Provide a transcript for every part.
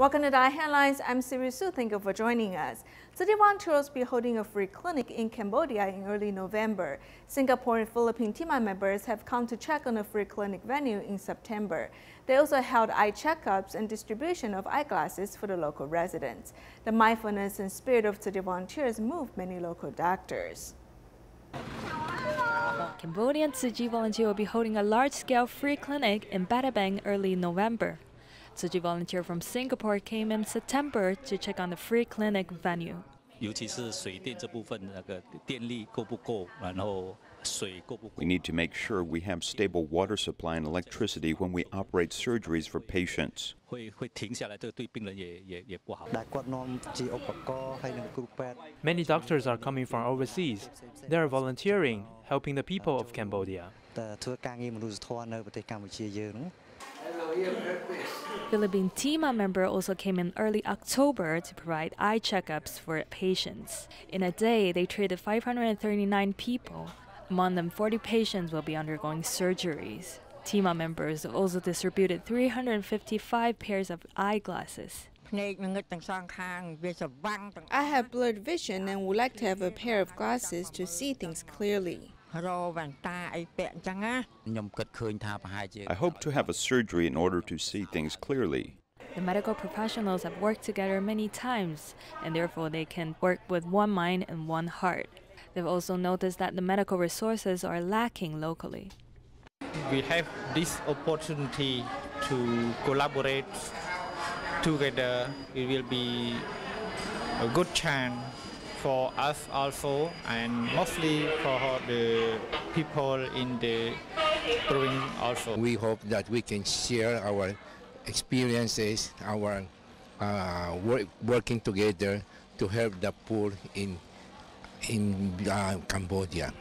Welcome to Da Ai Headlines. I'm Siri Su. Thank you for joining us. Tzu Chi volunteers will be holding a free clinic in Cambodia in early November. Singapore and Philippine team members have come to check on a free clinic venue in September. They also held eye checkups and distribution of eyeglasses for the local residents. The mindfulness and spirit of Tzu Chi volunteers moved many local doctors. Cambodian Tzu Chi volunteer will be holding a large-scale free clinic in Battambang early November. Matsuji volunteer from Singapore came in September to check on the free clinic venue. 尤其是水电这部分，那个电力够不够，然后 we need to make sure we have stable water supply and electricity when we operate surgeries for patients. Many doctors are coming from overseas. They are volunteering, helping the people of Cambodia. Philippine TIMA member also came in early October to provide eye checkups for patients. In a day, they treated 539 people. Among them, 40 patients will be undergoing surgeries. TIMA members also distributed 355 pairs of eyeglasses. I have blurred vision and would like to have a pair of glasses to see things clearly. I hope to have a surgery in order to see things clearly. The medical professionals have worked together many times, and therefore they can work with one mind and one heart. They've also noticed that the medical resources are lacking locally. We have this opportunity to collaborate together. It will be a good chance for us also, and mostly for the people in the province also. We hope that we can share our experiences, our uh, work, working together to help the poor in in uh, Cambodia.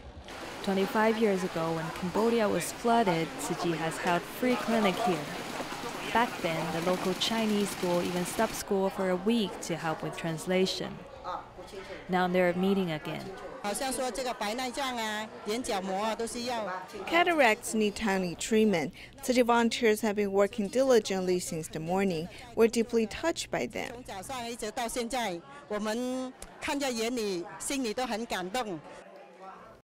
25 years ago, when Cambodia was flooded, Tzu Chi has held free clinic here. Back then, the local Chinese school even stopped school for a week to help with translation. Now they're meeting again. Cataracts need timely treatment. Tzu Chi volunteers have been working diligently since the morning. We're deeply touched by them.